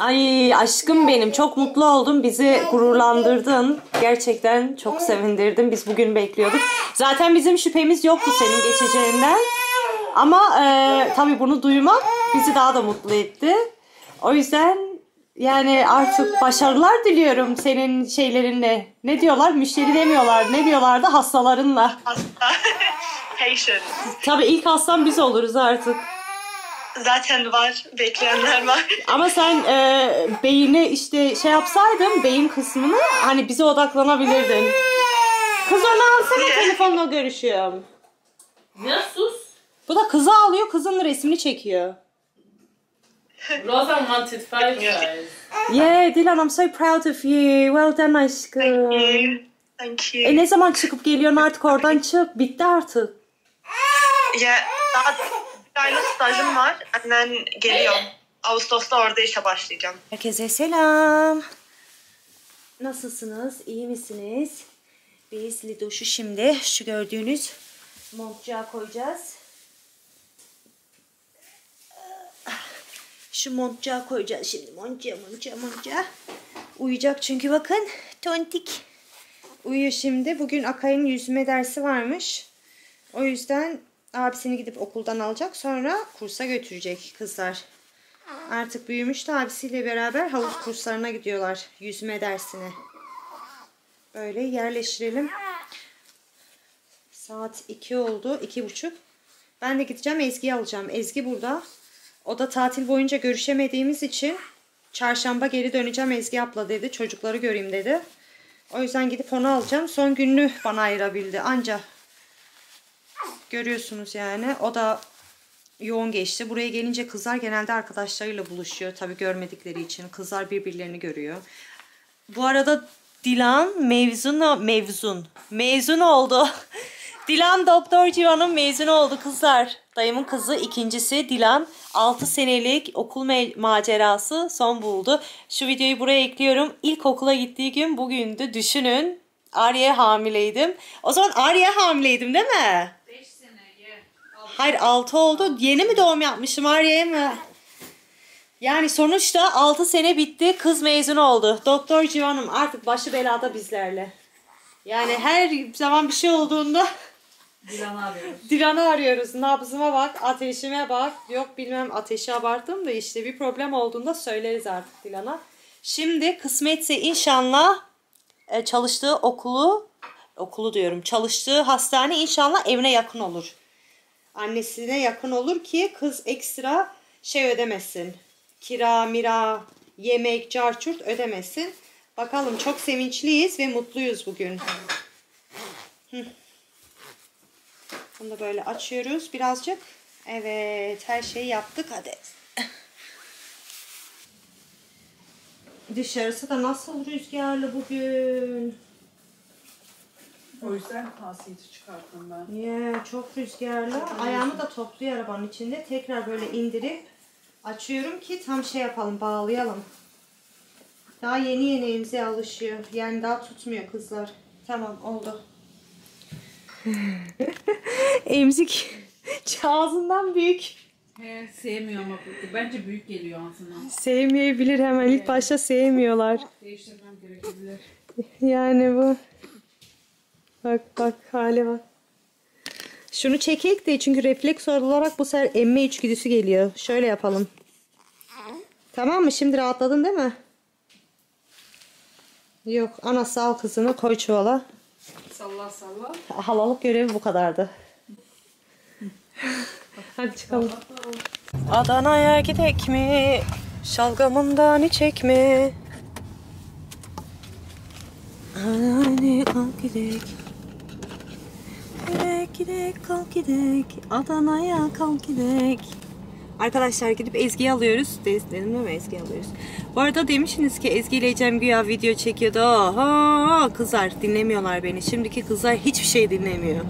Ay aşkım benim çok mutlu oldum. Bizi gururlandırdın. Gerçekten çok sevindirdin. Biz bugün bekliyorduk. Zaten bizim şüphemiz yoktu senin geçeceğinden. Ama e, tabii bunu duymak bizi daha da mutlu etti. O yüzden yani artık başarılar diliyorum senin şeylerinle. Ne diyorlar? Müşteri demiyorlar. Ne diyorlardı? Hastalarınla. Hasta. Patient. Tabii ilk hastan biz oluruz artık. Zaten var. Bekleyenler var. Ama sen e, beyni işte şey yapsaydın beyin kısmını hani bize odaklanabilirdin. Kız onu alsana telefonla görüşüyorum. Ne sus? Bu da kızı alıyor kızın resmini çekiyor. Rosa wanted five guys. Yeah Dilan I'm so proud of you. Well done aşkım. Thank you. Thank you. E ne zaman çıkıp geliyorsun artık oradan çık. Bitti artık. Ya daha bir aylık stajım var. Annen geliyorum. Ağustos'ta orada işe başlayacağım. Herkese selam. Nasılsınız? İyi misiniz? Biz Lidoş'u şimdi şu gördüğünüz montçuğa koyacağız. Şu montçuğa koyacağız şimdi. Montçuğa, montçuğa, montçuğa. Uyuyacak çünkü bakın. Tontik. Uyuyor şimdi. Bugün Akay'ın yüzme dersi varmış. O yüzden abisini gidip okuldan alacak. Sonra kursa götürecek kızlar. Artık büyümüş de abisiyle beraber havuz kurslarına gidiyorlar. Yüzme dersine. Böyle yerleştirelim. Saat 2 oldu. iki buçuk. Ben de gideceğim Ezgi'yi alacağım. Ezgi burada. O da tatil boyunca görüşemediğimiz için çarşamba geri döneceğim Ezgi abla dedi. Çocukları göreyim dedi. O yüzden gidip onu alacağım. Son gününü bana ayırabildi. Anca görüyorsunuz yani. O da yoğun geçti. Buraya gelince kızlar genelde arkadaşlarıyla buluşuyor. Tabii görmedikleri için. Kızlar birbirlerini görüyor. Bu arada Dilan mevzun mevzun mezun oldu. Dilan Doktor Civan'ın mezunu oldu kızlar. Dayımın kızı ikincisi Dilan. 6 senelik okul macerası son buldu. Şu videoyu buraya ekliyorum. İlk okula gittiği gün bugündü. Düşünün. Arya hamileydim. O zaman Arya hamileydim değil mi? 5 sene ye. Hayır 6 oldu. Yeni mi doğum yapmışım Arya'ya mı? Yani sonuçta 6 sene bitti. Kız mezun oldu. Doktor Civan'ım artık başı belada bizlerle. Yani her zaman bir şey olduğunda Dilan'ı arıyoruz. Dilan'ı arıyoruz. Nabzıma bak, ateşime bak. Yok bilmem ateşi abarttım da işte bir problem olduğunda söyleriz artık Dilan'a. Şimdi kısmetse inşallah e, çalıştığı okulu, okulu diyorum, çalıştığı hastane inşallah evine yakın olur. Annesine yakın olur ki kız ekstra şey ödemesin. Kira, mira, yemek, carçurt ödemesin. Bakalım çok sevinçliyiz ve mutluyuz bugün. Bunu da böyle açıyoruz birazcık. Evet her şeyi yaptık hadi. Dışarısı da nasıl rüzgarlı bugün. O yüzden hasiyeti çıkarttım ben. Yeah, çok rüzgarlı. Ayağımı da topluyor arabanın içinde. Tekrar böyle indirip açıyorum ki tam şey yapalım, bağlayalım. Daha yeni yeni elimize alışıyor. Yani daha tutmuyor kızlar. Tamam oldu. Emzik ağzından büyük. He, sevmiyor ama bu- bence büyük geliyor ağzına. Sevmeyebilir hemen. ilk başta sevmiyorlar. Değiştirmem gerekebilir. Yani bu. Bak bak hale bak. Şunu çekek de çünkü refleks olarak bu sefer emme içgüdüsü geliyor. Şöyle yapalım. Tamam mı? Şimdi rahatladın değil mi? Yok. Anası al kızını koy çuvala. Salla salla. Halalık görevi bu kadardı. Hadi çıkalım. Adana'ya gidek mi? Şalgamından içek mi? Hadi kalk gidek. Gidek gidek kalk gidek. Adana'ya kalk gidek. Arkadaşlar gidip Ezgi'yi alıyoruz. Dedim mi Ezgi'yi alıyoruz. Bu arada demişsiniz ki Ezgi ile Ecem güya video çekiyordu. Oho kızlar dinlemiyorlar beni. Şimdiki kızlar hiçbir şey dinlemiyor.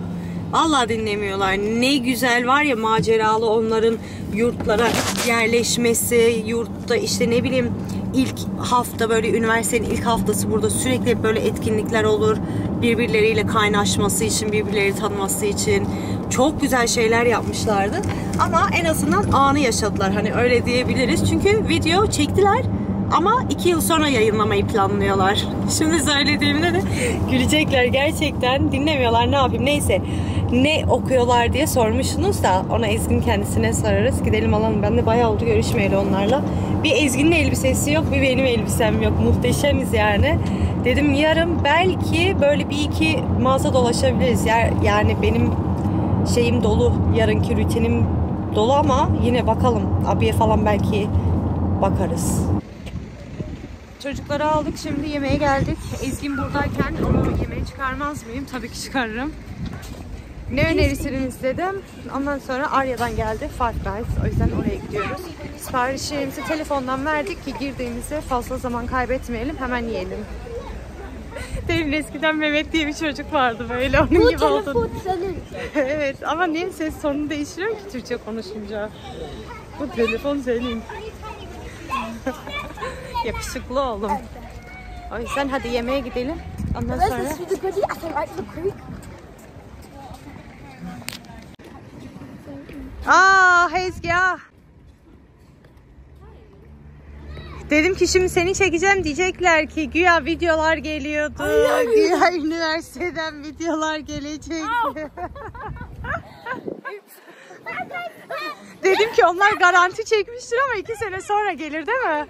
Vallahi dinlemiyorlar. Ne güzel var ya maceralı onların yurtlara yerleşmesi, yurtta işte ne bileyim ilk hafta böyle üniversitenin ilk haftası burada sürekli böyle etkinlikler olur. Birbirleriyle kaynaşması için, birbirleri tanıması için çok güzel şeyler yapmışlardı. Ama en azından anı yaşadılar. Hani öyle diyebiliriz. Çünkü video çektiler Ama iki yıl sonra yayınlamayı planlıyorlar. Şimdi söylediğimde de gülecekler gerçekten. Dinlemiyorlar ne yapayım neyse. Ne okuyorlar diye sormuşsunuz da ona Ezgi'nin kendisine sorarız. Gidelim alalım. Ben de bayağı oldu görüşmeyeli onlarla. Bir Ezgi'nin elbisesi yok bir benim elbisem yok. Muhteşemiz yani. Dedim yarın belki böyle bir iki mağaza dolaşabiliriz. Yani benim şeyim dolu. Yarınki rutinim dolu ama yine bakalım. Abiye falan belki bakarız. Çocukları aldık şimdi yemeğe geldik. Ezgin buradayken onu yemeğe çıkarmaz mıyım? Tabii ki çıkarırım. Ne önerirsiniz dedim. Ondan sonra Arya'dan geldi Five Guys. O yüzden oraya gidiyoruz. Siparişlerimizi telefondan verdik ki girdiğimizde fazla zaman kaybetmeyelim. Hemen yiyelim. Demin eskiden Mehmet diye bir çocuk vardı böyle onun gibi oldu. evet ama niye ses tonunu değiştiriyor ki Türkçe konuşunca? Bu telefon senin. Yakışıklı oğlum. O yüzden hadi yemeğe gidelim. Ondan sonra... is for the goodie. I can right to the creek. Aa Ezgi ah. Dedim ki şimdi seni çekeceğim diyecekler ki güya videolar geliyordu. Güya üniversiteden videolar gelecek. Dedim ki onlar garanti çekmiştir ama iki sene sonra gelir değil mi?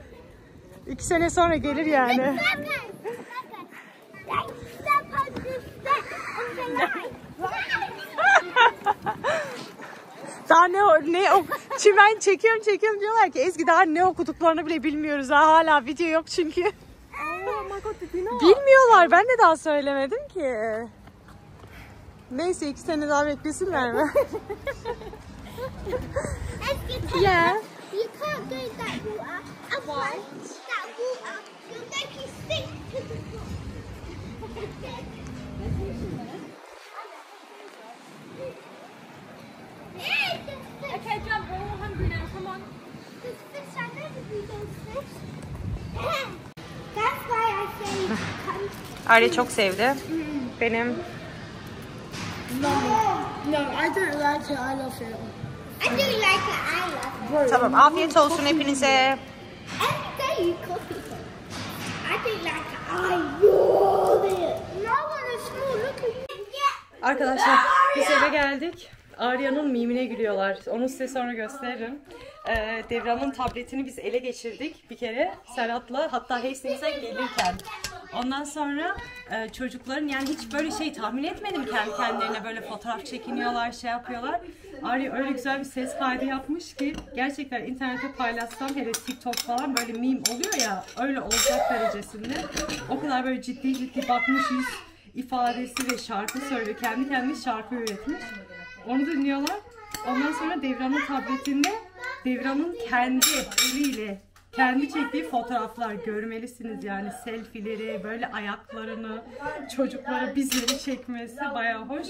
İki sene sonra gelir yani. Daha ne ne o çimen çekiyorum çekiyorum diyorlar ki Ezgi daha ne okuduklarını bile bilmiyoruz. Ha, hala video yok çünkü. Bilmiyorlar. Ben de daha söylemedim ki. Neyse iki sene daha beklesinler mi? Yeah. You can't go in that water. Otherwise, that water will make you sink to the Okay, No one is small. Look at you. Yeah. Arkadaşlar biz eve geldik. Arya'nın mimine gülüyorlar. Onu size sonra gösteririm. Ee, Devran'ın tabletini biz ele geçirdik bir kere Serhat'la hatta Hastings'e gelirken. Ondan sonra e, çocukların yani hiç böyle şey tahmin etmedim kendi kendilerine böyle fotoğraf çekiniyorlar şey yapıyorlar. Arya öyle güzel bir ses kaydı yapmış ki gerçekten internete paylaşsam hele TikTok falan böyle meme oluyor ya öyle olacak derecesinde. O kadar böyle ciddi ciddi bakmış yüz ifadesi ve şarkı söylüyor. Kendi kendine şarkı üretmiş. Onu dinliyorlar. Ondan sonra Devran'ın tabletinde Devran'ın kendi eliyle kendi çektiği fotoğraflar görmelisiniz yani selfileri, böyle ayaklarını, çocukları bizleri çekmesi bayağı hoş.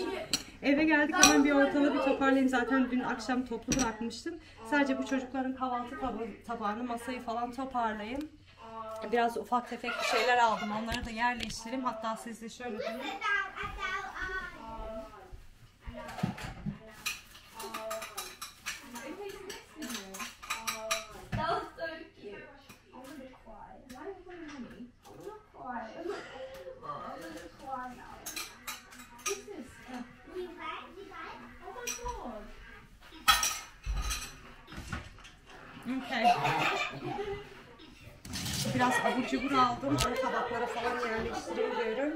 Eve geldik hemen bir ortalığı bir toparlayayım. Zaten dün akşam toplu bırakmıştım. Sadece bu çocukların kahvaltı taba- tabağını, masayı falan toparlayayım. Biraz ufak tefek bir şeyler aldım. Onları da yerleştireyim. Hatta siz de şöyle durun. Biraz abur cubur aldım. O tabaklara falan yerleştireyim diyorum.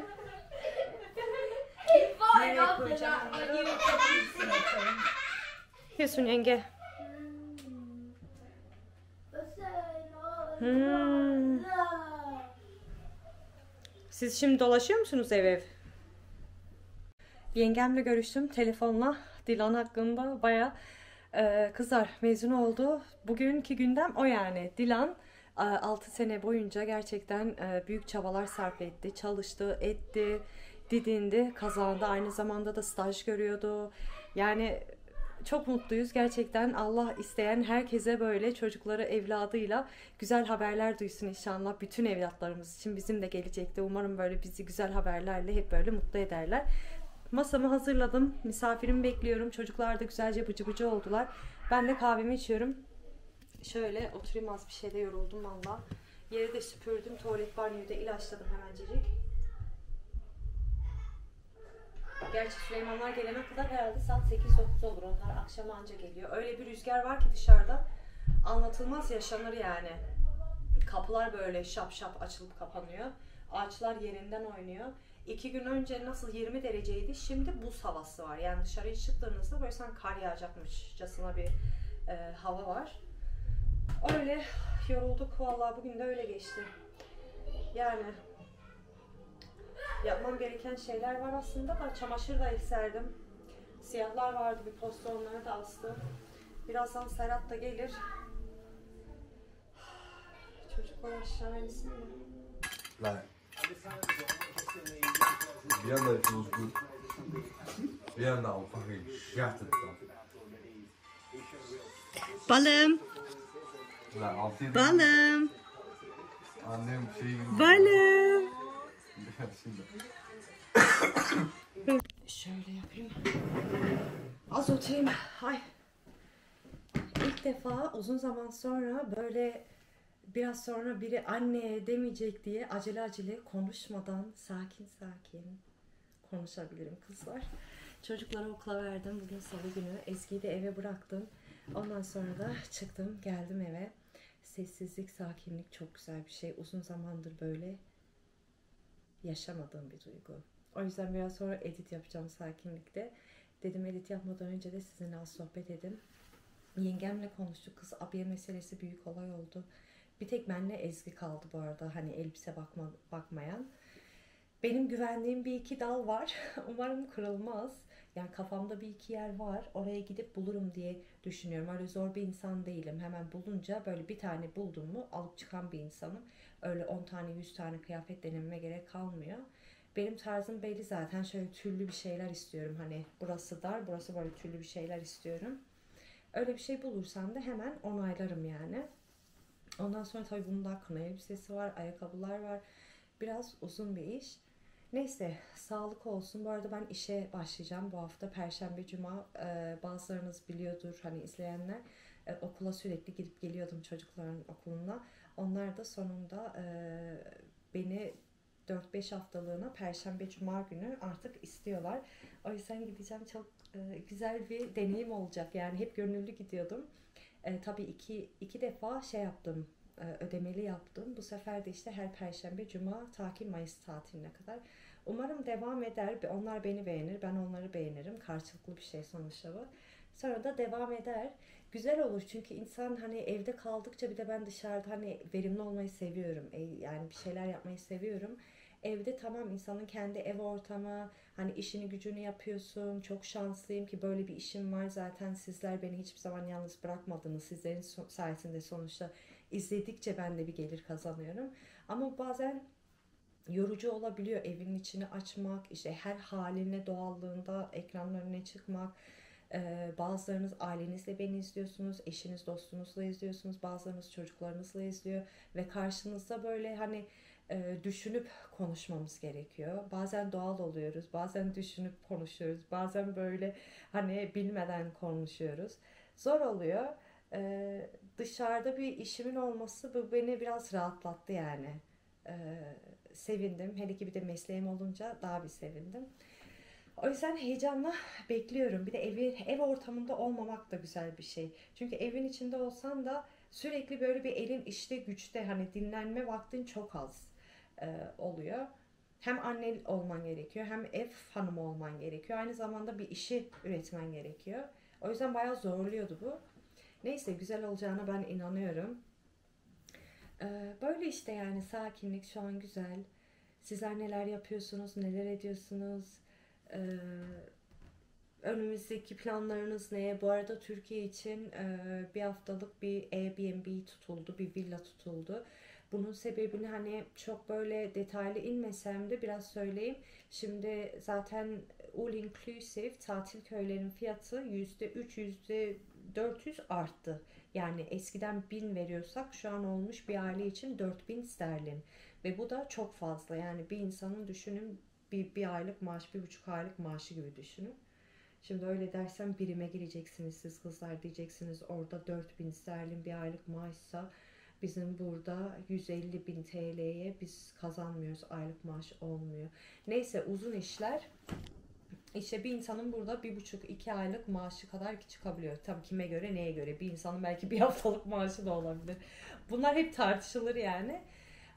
Nereye koyacağım onları? Kesin yenge. Hmm. Siz şimdi dolaşıyor musunuz ev ev? Yengemle görüştüm telefonla. Dilan hakkında baya kızlar mezun oldu. Bugünkü gündem o yani. Dilan 6 sene boyunca gerçekten e, büyük çabalar sarf etti. Çalıştı, etti, didindi, kazandı. Aynı zamanda da staj görüyordu. Yani çok mutluyuz gerçekten. Allah isteyen herkese böyle çocukları evladıyla güzel haberler duysun inşallah. Bütün evlatlarımız için bizim de gelecekte umarım böyle bizi güzel haberlerle hep böyle mutlu ederler. Masamı hazırladım. Misafirimi bekliyorum. Çocuklar da güzelce bıcı bıcı oldular. Ben de kahvemi içiyorum. Şöyle oturayım az bir şeyde yoruldum valla. Yeri de süpürdüm. Tuvalet banyoyu da ilaçladım hemencecik. Gerçi Süleymanlar gelene kadar herhalde saat 8-9 olur. Onlar akşam anca geliyor. Öyle bir rüzgar var ki dışarıda anlatılmaz yaşanır yani. Kapılar böyle şap şap açılıp kapanıyor. Ağaçlar yerinden oynuyor. İki gün önce nasıl 20 dereceydi şimdi buz havası var. Yani dışarıya çıktığınızda böyle sanki kar yağacakmışçasına bir e, hava var. Öyle yorulduk vallahi bugün de öyle geçti. Yani yapmam gereken şeyler var aslında da çamaşır da serdim. Siyahlar vardı bir posta onları da astım. Birazdan Serhat da gelir. Çocuklar aşağı insin mi? Like, bir anda good. Bir anda I'm fucking shattered. Balım, I'll see balım, annem şey balım. Şimdi. Şöyle yapayım. Az oturayım. Ay. İlk defa uzun zaman sonra böyle biraz sonra biri anne demeyecek diye acele acele konuşmadan sakin sakin konuşabilirim kızlar. Çocukları okula verdim. Bugün salı günü. Ezgi'yi de eve bıraktım. Ondan sonra da çıktım geldim eve. Sessizlik, sakinlik çok güzel bir şey. Uzun zamandır böyle yaşamadığım bir duygu. O yüzden biraz sonra edit yapacağım sakinlikte. Dedim edit yapmadan önce de sizinle az sohbet edin. Yengemle konuştuk. Kız abiye meselesi büyük olay oldu. Bir tek benle Ezgi kaldı bu arada. Hani elbise bakma, bakmayan. Benim güvendiğim bir iki dal var. Umarım kırılmaz. Yani kafamda bir iki yer var. Oraya gidip bulurum diye düşünüyorum. Öyle zor bir insan değilim. Hemen bulunca böyle bir tane buldum mu alıp çıkan bir insanım. Öyle 10 tane 100 tane kıyafet denememe gerek kalmıyor. Benim tarzım belli zaten. Şöyle tüllü bir şeyler istiyorum. Hani burası dar, burası böyle tüllü bir şeyler istiyorum. Öyle bir şey bulursam da hemen onaylarım yani. Ondan sonra tabii bunun daha kına elbisesi var, ayakkabılar var. Biraz uzun bir iş. Neyse sağlık olsun. Bu arada ben işe başlayacağım bu hafta. Perşembe, Cuma e, bazılarınız biliyordur hani izleyenler. E, okula sürekli gidip geliyordum çocukların okuluna. Onlar da sonunda e, beni 4-5 haftalığına Perşembe, Cuma günü artık istiyorlar. O yüzden gideceğim çok e, güzel bir deneyim olacak. Yani hep gönüllü gidiyordum. E, tabii iki, iki defa şey yaptım, e, ödemeli yaptım. Bu sefer de işte her Perşembe, Cuma, ta Mayıs tatiline kadar. Umarım devam eder. Onlar beni beğenir, ben onları beğenirim. Karşılıklı bir şey sonuçta bu. Sonra da devam eder. Güzel olur çünkü insan hani evde kaldıkça bir de ben dışarıda hani verimli olmayı seviyorum. E, Yani bir şeyler yapmayı seviyorum. Evde tamam insanın kendi ev ortamı, hani işini gücünü yapıyorsun. Çok şanslıyım ki böyle bir işim var. Zaten sizler beni hiçbir zaman yalnız bırakmadınız. Sizlerin sayesinde sonuçta izledikçe ben de bir gelir kazanıyorum. Ama bazen yorucu olabiliyor evin içini açmak, işte her haline doğallığında ekranın önüne çıkmak. Ee, bazılarınız ailenizle beni izliyorsunuz, eşiniz dostunuzla izliyorsunuz, bazılarınız çocuklarınızla izliyor ve karşınızda böyle hani e, düşünüp konuşmamız gerekiyor. Bazen doğal oluyoruz, bazen düşünüp konuşuyoruz, bazen böyle hani bilmeden konuşuyoruz. Zor oluyor. Ee, dışarıda bir işimin olması bu beni biraz rahatlattı yani. Ee, sevindim. Hele ki bir de mesleğim olunca daha bir sevindim. O yüzden heyecanla bekliyorum. Bir de evi, ev ortamında olmamak da güzel bir şey. Çünkü evin içinde olsan da sürekli böyle bir elin işte güçte hani dinlenme vaktin çok az e, oluyor. Hem anne olman gerekiyor hem ev hanımı olman gerekiyor. Aynı zamanda bir işi üretmen gerekiyor. O yüzden bayağı zorluyordu bu. Neyse güzel olacağına ben inanıyorum. Ee, Böyle işte yani sakinlik şu an güzel. Sizler neler yapıyorsunuz, neler ediyorsunuz? Ee, önümüzdeki planlarınız ne? Bu arada Türkiye için e, bir haftalık bir Airbnb tutuldu, bir villa tutuldu. Bunun sebebini hani çok böyle detaylı inmesem de biraz söyleyeyim. Şimdi zaten all inclusive tatil köylerin fiyatı %3, %400 arttı. Yani eskiden 1000 veriyorsak şu an olmuş bir aile için 4000 sterlin. Ve bu da çok fazla. Yani bir insanın düşünün bir, bir aylık maaş, bir buçuk aylık maaşı gibi düşünün. Şimdi öyle dersem birime gireceksiniz siz kızlar diyeceksiniz orada 4000 sterlin bir aylık maaşsa Bizim burada 150 bin TL'ye biz kazanmıyoruz. Aylık maaş olmuyor. Neyse uzun işler. İşte bir insanın burada bir buçuk iki aylık maaşı kadar çıkabiliyor. Tabii kime göre neye göre. Bir insanın belki bir haftalık maaşı da olabilir. Bunlar hep tartışılır yani.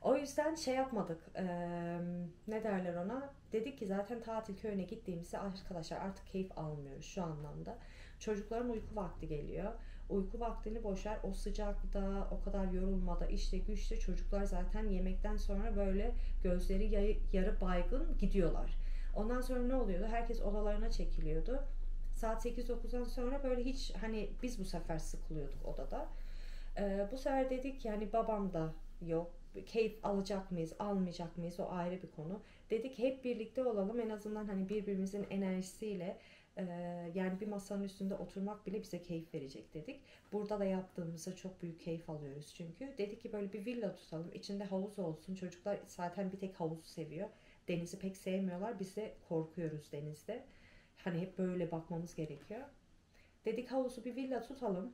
O yüzden şey yapmadık. eee, ne derler ona? Dedik ki zaten tatil köyüne gittiğimizde arkadaşlar artık keyif almıyoruz şu anlamda. Çocukların uyku vakti geliyor. Uyku vaktini boşver. O sıcakta, o kadar yorulmada, işte güçte çocuklar zaten yemekten sonra böyle gözleri yarı baygın gidiyorlar. Ondan sonra ne oluyordu? Herkes odalarına çekiliyordu. Saat 8-9'dan sonra böyle hiç hani biz bu sefer sıkılıyorduk odada. Ee, bu sefer dedik yani babam da yok. Keyif alacak mıyız, almayacak mıyız o ayrı bir konu. Dedik hep birlikte olalım en azından hani birbirimizin enerjisiyle yani bir masanın üstünde oturmak bile bize keyif verecek dedik. Burada da yaptığımızda çok büyük keyif alıyoruz çünkü. Dedik ki böyle bir villa tutalım. içinde havuz olsun. Çocuklar zaten bir tek havuzu seviyor. Denizi pek sevmiyorlar. Biz de korkuyoruz denizde. Hani hep böyle bakmamız gerekiyor. Dedik havuzu bir villa tutalım.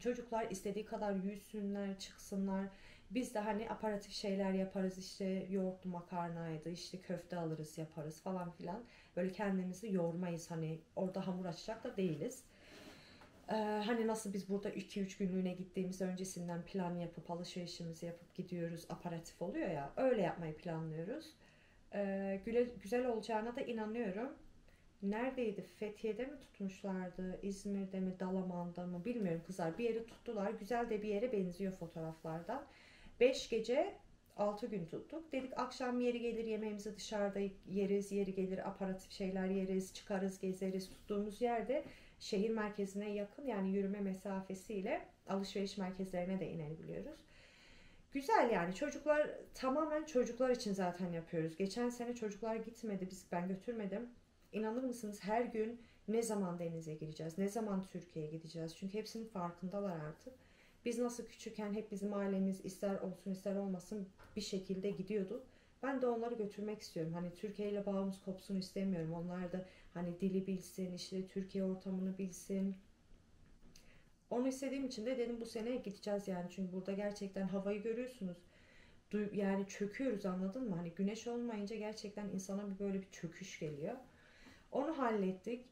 Çocuklar istediği kadar yüzsünler, çıksınlar. Biz de hani aparatif şeyler yaparız işte yoğurtlu makarnaydı işte köfte alırız yaparız falan filan. Böyle kendimizi yormayız hani orada hamur açacak da değiliz. Ee, hani nasıl biz burada 2-3 günlüğüne gittiğimiz öncesinden plan yapıp alışverişimizi yapıp gidiyoruz aparatif oluyor ya öyle yapmayı planlıyoruz. Ee, güle- güzel olacağına da inanıyorum. Neredeydi? Fethiye'de mi tutmuşlardı? İzmir'de mi? Dalaman'da mı? Bilmiyorum kızlar. Bir yeri tuttular. Güzel de bir yere benziyor fotoğraflardan. 5 gece 6 gün tuttuk. Dedik akşam yeri gelir yemeğimizi dışarıda yeriz. Yeri gelir aparatif şeyler yeriz. Çıkarız gezeriz. Tuttuğumuz yerde şehir merkezine yakın yani yürüme mesafesiyle alışveriş merkezlerine de inebiliyoruz. Güzel yani çocuklar tamamen çocuklar için zaten yapıyoruz. Geçen sene çocuklar gitmedi biz ben götürmedim. İnanır mısınız her gün ne zaman denize gireceğiz, ne zaman Türkiye'ye gideceğiz. Çünkü hepsinin farkındalar artık. Biz nasıl küçükken hep bizim ailemiz ister olsun ister olmasın bir şekilde gidiyordu. Ben de onları götürmek istiyorum. Hani Türkiye ile bağımız kopsun istemiyorum. Onlar da hani dili bilsin, işte Türkiye ortamını bilsin. Onu istediğim için de dedim bu sene gideceğiz yani. Çünkü burada gerçekten havayı görüyorsunuz. Yani çöküyoruz anladın mı? Hani güneş olmayınca gerçekten insana bir böyle bir çöküş geliyor. Onu hallettik.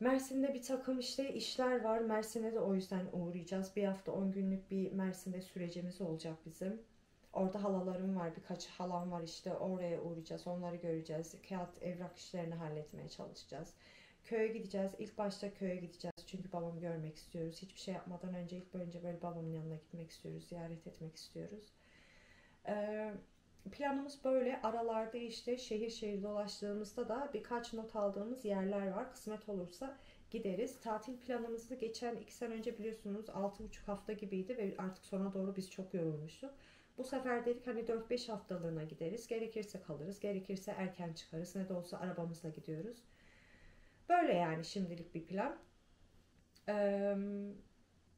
Mersin'de bir takım işte işler var. Mersin'e de o yüzden uğrayacağız. Bir hafta 10 günlük bir Mersin'de sürecimiz olacak bizim. Orada halalarım var. Birkaç halam var işte. Oraya uğrayacağız. Onları göreceğiz. Kağıt evrak işlerini halletmeye çalışacağız. Köye gideceğiz. İlk başta köye gideceğiz. Çünkü babamı görmek istiyoruz. Hiçbir şey yapmadan önce ilk önce böyle babamın yanına gitmek istiyoruz. Ziyaret etmek istiyoruz. Ee, planımız böyle. Aralarda işte şehir şehir dolaştığımızda da birkaç not aldığımız yerler var. Kısmet olursa gideriz. Tatil planımızı geçen iki sene önce biliyorsunuz 6,5 hafta gibiydi ve artık sona doğru biz çok yorulmuştuk. Bu sefer dedik hani 4-5 haftalığına gideriz. Gerekirse kalırız. Gerekirse erken çıkarız. Ne de olsa arabamızla gidiyoruz. Böyle yani şimdilik bir plan. Ee,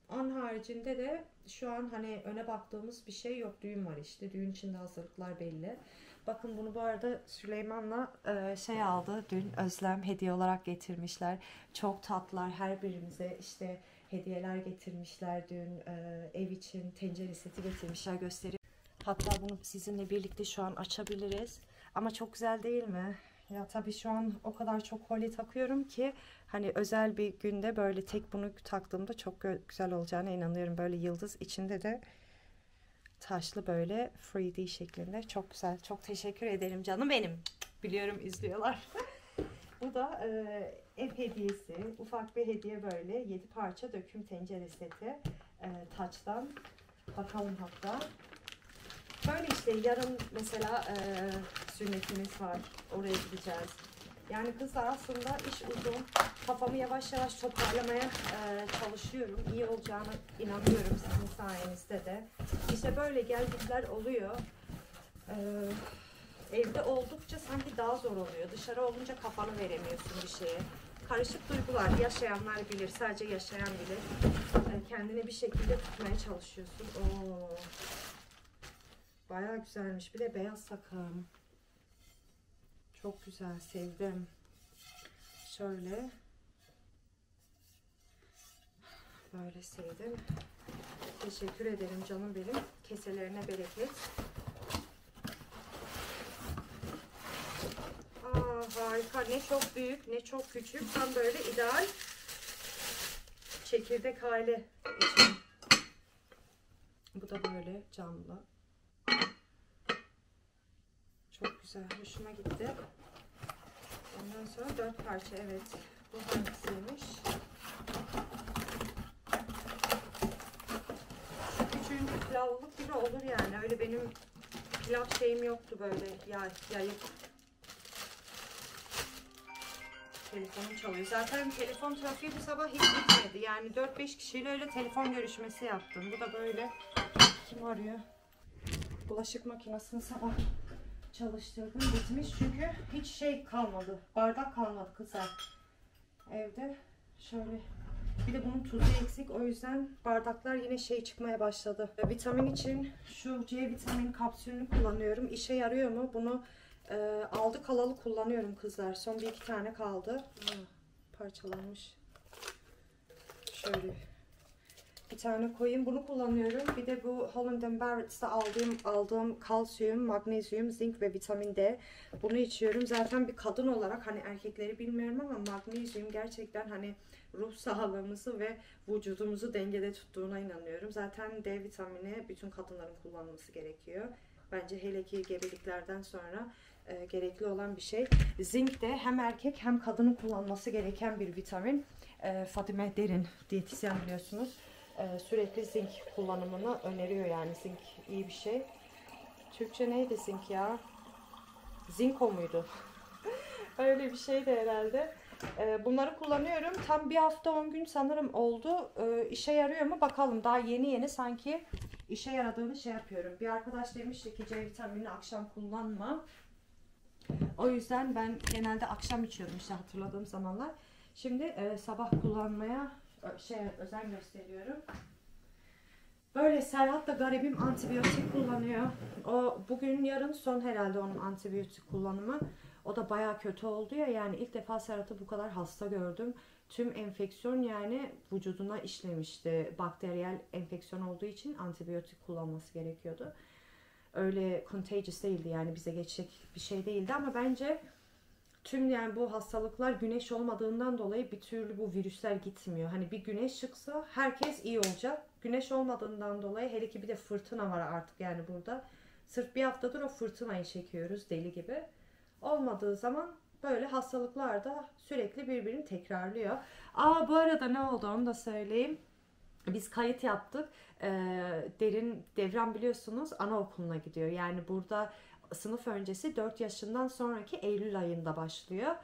onun haricinde de şu an hani öne baktığımız bir şey yok. Düğün var işte. Düğün içinde hazırlıklar belli. Bakın bunu bu arada Süleyman'la şey aldı. Dün Özlem hediye olarak getirmişler. Çok tatlılar. Her birimize işte hediyeler getirmişler dün. Ev için tencere seti getirmişler. Göstereyim. Hatta bunu sizinle birlikte şu an açabiliriz. Ama çok güzel değil mi? Ya tabii şu an o kadar çok kolye takıyorum ki hani özel bir günde böyle tek bunu taktığımda çok güzel olacağına inanıyorum. Böyle yıldız içinde de taşlı böyle 3D şeklinde. Çok güzel. Çok teşekkür ederim canım benim. Biliyorum izliyorlar. Bu da e, ev hediyesi. Ufak bir hediye böyle. 7 parça döküm tencere seti. E, taçtan. Bakalım hatta. Böyle işte yarın mesela e, sünnetimiz var. Oraya gideceğiz. Yani kızlar aslında iş uzun. Kafamı yavaş yavaş toparlamaya e, çalışıyorum. İyi olacağına inanıyorum sizin sayenizde de. İşte böyle gelgitler oluyor. E, evde oldukça sanki daha zor oluyor. Dışarı olunca kafanı veremiyorsun bir şeye. Karışık duygular. Yaşayanlar bilir. Sadece yaşayan bilir. E, kendini bir şekilde tutmaya çalışıyorsun. Oo. Bayağı güzelmiş. Bir de beyaz takım. Çok güzel. Sevdim. Şöyle. Böyle sevdim. Teşekkür ederim canım benim. Keselerine bereket. Aa, harika. Ne çok büyük ne çok küçük. Tam böyle ideal çekirdek hali. Bu da böyle camlı. Güzel. Hoşuma gitti. Ondan sonra dört parça. Evet. Bu hangisiymiş? Şu küçüğünde pilavlık gibi olur yani. Öyle benim pilav şeyim yoktu böyle yay, yayık. Telefonum çalıyor. Zaten telefon trafiği bu sabah hiç bitmedi. Yani 4-5 kişiyle öyle telefon görüşmesi yaptım. Bu da böyle. Kim arıyor? Bulaşık makinesini sabah çalıştırdım. Bitmiş çünkü hiç şey kalmadı. Bardak kalmadı kızlar. Evde şöyle bir de bunun tuzu eksik. O yüzden bardaklar yine şey çıkmaya başladı. Vitamin için şu C vitamin kapsülünü kullanıyorum. İşe yarıyor mu? Bunu e, aldı kalalı kullanıyorum kızlar. Son bir iki tane kaldı. Aa, parçalanmış. Şöyle bir tane koyayım. Bunu kullanıyorum. Bir de bu Holland Barrett'ta aldığım aldığım kalsiyum, magnezyum, zinc ve vitamin D. Bunu içiyorum. Zaten bir kadın olarak hani erkekleri bilmiyorum ama magnezyum gerçekten hani ruh sağlığımızı ve vücudumuzu dengede tuttuğuna inanıyorum. Zaten D vitamini bütün kadınların kullanması gerekiyor. Bence hele ki gebeliklerden sonra e, gerekli olan bir şey. Zinc de hem erkek hem kadının kullanması gereken bir vitamin. E, Fatime Derin diyetisyen biliyorsunuz. E, sürekli zinc kullanımını öneriyor yani zinc iyi bir şey. Türkçe neydi zinc ya? Zinko muydu? Öyle bir şeydi herhalde. E, bunları kullanıyorum. Tam bir hafta 10 gün sanırım oldu. E, işe yarıyor mu bakalım. Daha yeni yeni sanki işe yaradığını şey yapıyorum. Bir arkadaş demişti ki C vitamini akşam kullanma. O yüzden ben genelde akşam içiyordum işte hatırladığım zamanlar. Şimdi e, sabah kullanmaya şey özen gösteriyorum. Böyle Serhat da garibim antibiyotik kullanıyor. O bugün yarın son herhalde onun antibiyotik kullanımı. O da baya kötü oldu ya yani ilk defa Serhat'ı bu kadar hasta gördüm. Tüm enfeksiyon yani vücuduna işlemişti. Bakteriyel enfeksiyon olduğu için antibiyotik kullanması gerekiyordu. Öyle contagious değildi yani bize geçecek bir şey değildi ama bence tüm yani bu hastalıklar güneş olmadığından dolayı bir türlü bu virüsler gitmiyor. Hani bir güneş çıksa herkes iyi olacak. Güneş olmadığından dolayı hele ki bir de fırtına var artık yani burada. Sırf bir haftadır o fırtınayı çekiyoruz deli gibi. Olmadığı zaman böyle hastalıklar da sürekli birbirini tekrarlıyor. Aa bu arada ne oldu onu da söyleyeyim. Biz kayıt yaptık. Ee, derin Devran biliyorsunuz anaokuluna gidiyor. Yani burada sınıf öncesi 4 yaşından sonraki Eylül ayında başlıyor.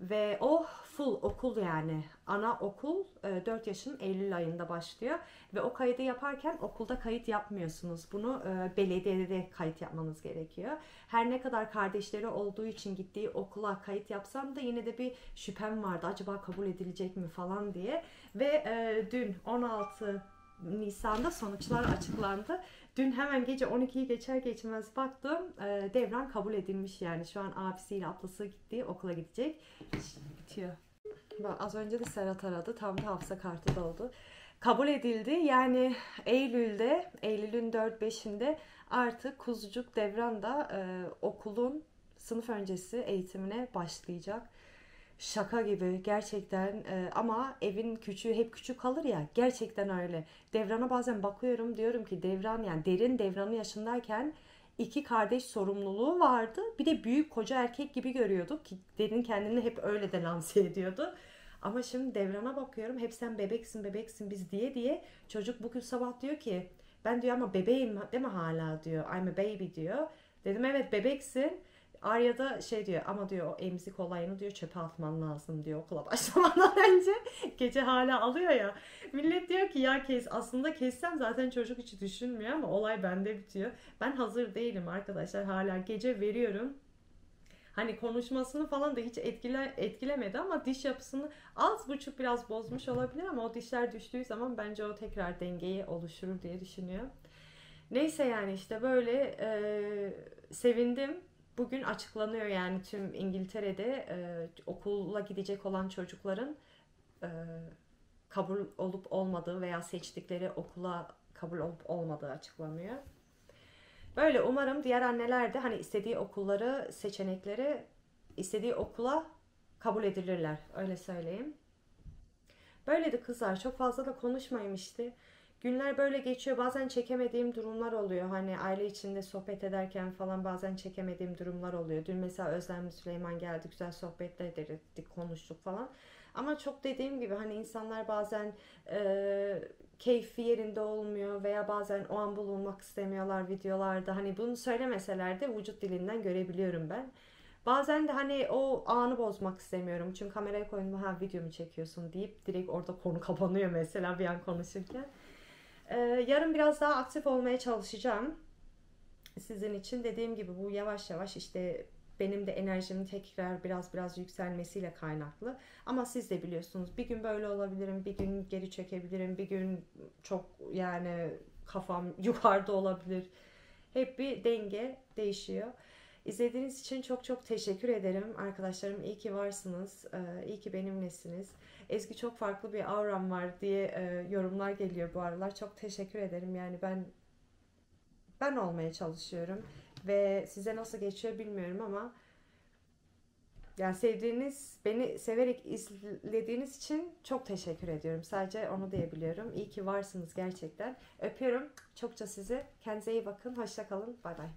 Ve o full okul yani ana okul 4 yaşın Eylül ayında başlıyor. Ve o kaydı yaparken okulda kayıt yapmıyorsunuz. Bunu e, belediyede kayıt yapmanız gerekiyor. Her ne kadar kardeşleri olduğu için gittiği okula kayıt yapsam da yine de bir şüphem vardı. Acaba kabul edilecek mi falan diye. Ve e, dün 16 Nisan'da sonuçlar açıklandı. Dün hemen gece 12'yi geçer geçmez baktım. E, devran kabul edilmiş yani. Şu an abisiyle ablası gitti. Okula gidecek. Bitiyor. Bak, az önce de Serhat aradı. Tam da hafıza kartı doldu. Kabul edildi. Yani Eylül'de, Eylül'ün 4-5'inde artık Kuzucuk Devran da e, okulun sınıf öncesi eğitimine başlayacak. Şaka gibi gerçekten e, ama evin küçüğü hep küçük kalır ya gerçekten öyle. Devran'a bazen bakıyorum diyorum ki Devran yani derin Devran'ın yaşındayken iki kardeş sorumluluğu vardı. Bir de büyük koca erkek gibi görüyorduk ki derin kendini hep öyle de lanse ediyordu. Ama şimdi Devran'a bakıyorum hep sen bebeksin bebeksin biz diye diye çocuk bugün sabah diyor ki ben diyor ama bebeğim değil mi hala diyor I'm a baby diyor. Dedim evet bebeksin. Arya da şey diyor ama diyor o emzik olayını diyor çöpe atman lazım diyor okula başlamadan önce. Gece hala alıyor ya. Millet diyor ki ya kes aslında kessem zaten çocuk hiç düşünmüyor ama olay bende bitiyor. Ben hazır değilim arkadaşlar hala gece veriyorum. Hani konuşmasını falan da hiç etkile, etkilemedi ama diş yapısını az buçuk biraz bozmuş olabilir ama o dişler düştüğü zaman bence o tekrar dengeyi oluşturur diye düşünüyorum. Neyse yani işte böyle e, sevindim bugün açıklanıyor yani tüm İngiltere'de e, okula gidecek olan çocukların e, kabul olup olmadığı veya seçtikleri okula kabul olup olmadığı açıklanıyor. Böyle umarım diğer anneler de hani istediği okulları, seçenekleri istediği okula kabul edilirler. Öyle söyleyeyim. Böyleydi kızlar. Çok fazla da konuşmayayım işte. Günler böyle geçiyor. Bazen çekemediğim durumlar oluyor. Hani aile içinde sohbet ederken falan bazen çekemediğim durumlar oluyor. Dün mesela Özlem Süleyman geldi. Güzel sohbetler ettik, konuştuk falan. Ama çok dediğim gibi hani insanlar bazen e, keyfi yerinde olmuyor veya bazen o an bulunmak istemiyorlar videolarda. Hani bunu söylemeseler de vücut dilinden görebiliyorum ben. Bazen de hani o anı bozmak istemiyorum. Çünkü kameraya koyun ha videomu çekiyorsun deyip direkt orada konu kapanıyor mesela bir an konuşurken. Ee, yarın biraz daha aktif olmaya çalışacağım. Sizin için dediğim gibi bu yavaş yavaş işte benim de enerjimin tekrar biraz biraz yükselmesiyle kaynaklı. Ama siz de biliyorsunuz bir gün böyle olabilirim, bir gün geri çekebilirim, bir gün çok yani kafam yukarıda olabilir. Hep bir denge değişiyor. İzlediğiniz için çok çok teşekkür ederim. Arkadaşlarım iyi ki varsınız. Ee, iyi ki benimlesiniz. Ezgi çok farklı bir auram var diye e, yorumlar geliyor bu aralar. Çok teşekkür ederim. Yani ben ben olmaya çalışıyorum ve size nasıl geçiyor bilmiyorum ama yani sevdiğiniz, beni severek izlediğiniz için çok teşekkür ediyorum. Sadece onu diyebiliyorum. İyi ki varsınız gerçekten. Öpüyorum çokça sizi. Kendinize iyi bakın. Hoşça kalın. Bay bay.